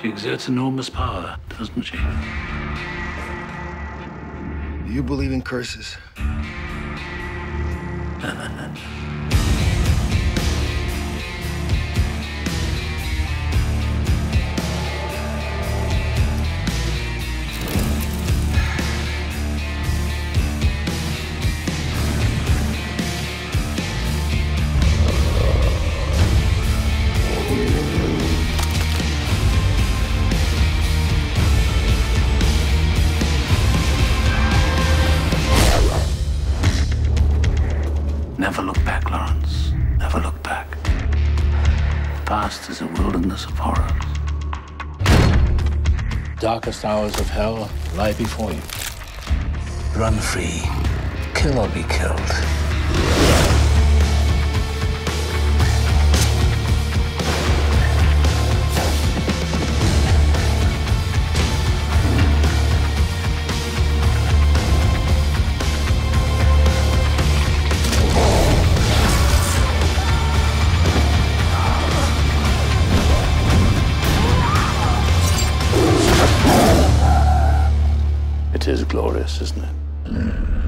She exerts enormous power, doesn't she? Do you believe in curses? Never look back, Lawrence. Never look back. The past is a wilderness of horrors. Darkest hours of hell lie before you. Run free. Kill or be killed. It is glorious, isn't it? Hmm.